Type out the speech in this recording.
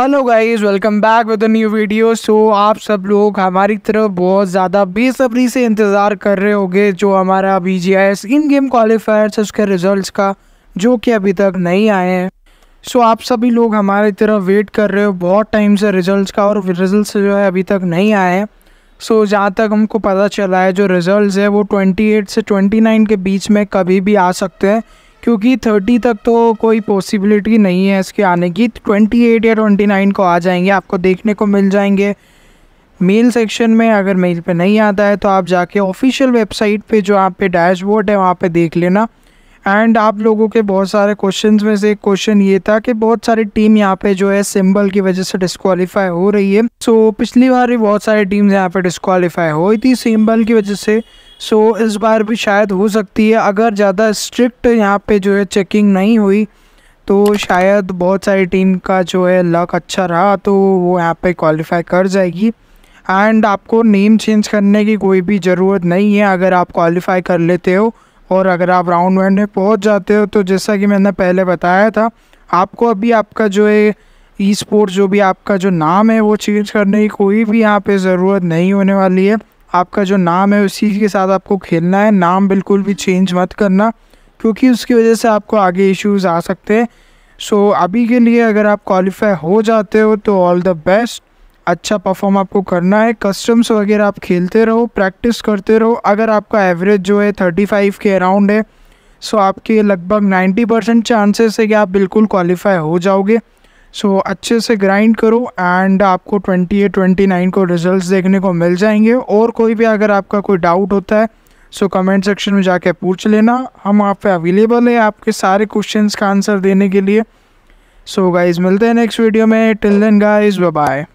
Hello guys welcome back with new video so आप सब लोग हमारी तरफ़ बहुत ज़्यादा बेसब्री से इंतज़ार कर रहे होंगे जो हमारा B G I S in game qualifiers उसके रिजल्ट्स का, जो कि अभी तक नहीं आए हैं। सो आप सभी लोग हमारी तरफ़ वेट कर रहे हो बहुत टाइम से रिजल्ट्स का और रिज़ल्ट जो है अभी तक नहीं आए हैं। सो जहाँ तक हमको पता चला है जो रिज़ल्ट है वो 28 से 29 के बीच में कभी भी आ सकते हैं। क्योंकि थर्टी तक तो कोई पॉसिबिलिटी नहीं है इसके आने की। ट्वेंटी एट या ट्वेंटी नाइन को आ जाएँगे आपको देखने को मिल जाएँगे। मेल सेक्शन में अगर मेल पे नहीं आता है तो आप जाके ऑफिशियल वेबसाइट पे जो आप पे डैशबोर्ड है वहाँ पे देख लेना। एंड आप लोगों के बहुत सारे क्वेश्चन में से एक क्वेश्चन ये था कि बहुत सारी टीम यहाँ पे जो है सिंबल की वजह से डिस्कवालीफाई हो रही है। सो so, पिछली बार भी बहुत सारी टीम्स यहाँ पे डिस्कवालीफाई हुई थी सिंबल की वजह से। सो so, इस बार भी शायद हो सकती है। अगर ज़्यादा स्ट्रिक्ट यहाँ पे जो है चेकिंग नहीं हुई तो शायद बहुत सारी टीम का जो है लक अच्छा रहा तो वो यहाँ पे क्वालिफाई कर जाएगी। एंड आपको नेम चेंज करने की कोई भी ज़रूरत नहीं है अगर आप क्वालिफाई कर लेते हो। और अगर आप राउंड वन में पहुँच जाते हो तो जैसा कि मैंने पहले बताया था आपको अभी आपका जो है ई स्पोर्ट्स जो भी आपका जो नाम है वो चेंज करने की कोई भी यहाँ पे ज़रूरत नहीं होने वाली है। आपका जो नाम है उसी के साथ आपको खेलना है। नाम बिल्कुल भी चेंज मत करना क्योंकि उसकी वजह से आपको आगे इश्यूज़ आ सकते हैं। सो so, अभी के लिए अगर आप क्वालिफाई हो जाते हो तो ऑल द बेस्ट अच्छा परफॉर्म आपको करना है। कस्टम्स वगैरह आप खेलते रहो प्रैक्टिस करते रहो। अगर आपका एवरेज जो है थर्टी फाइव के अराउंड है सो so आपके लगभग नाइन्टी परसेंट चांसेस है कि आप बिल्कुल क्वालिफाई हो जाओगे। सो so, अच्छे से ग्राइंड करो एंड आपको 28 29 को रिजल्ट्स देखने को मिल जाएँगे। और कोई भी अगर आपका कोई डाउट होता है सो कमेंट सेक्शन में जाके पूछ लेना। हम आप पे अवेलेबल है आपके सारे क्वेश्चन का आंसर देने के लिए। सो so, गाइज़ मिलते हैं नेक्स्ट वीडियो में। Till then guys bye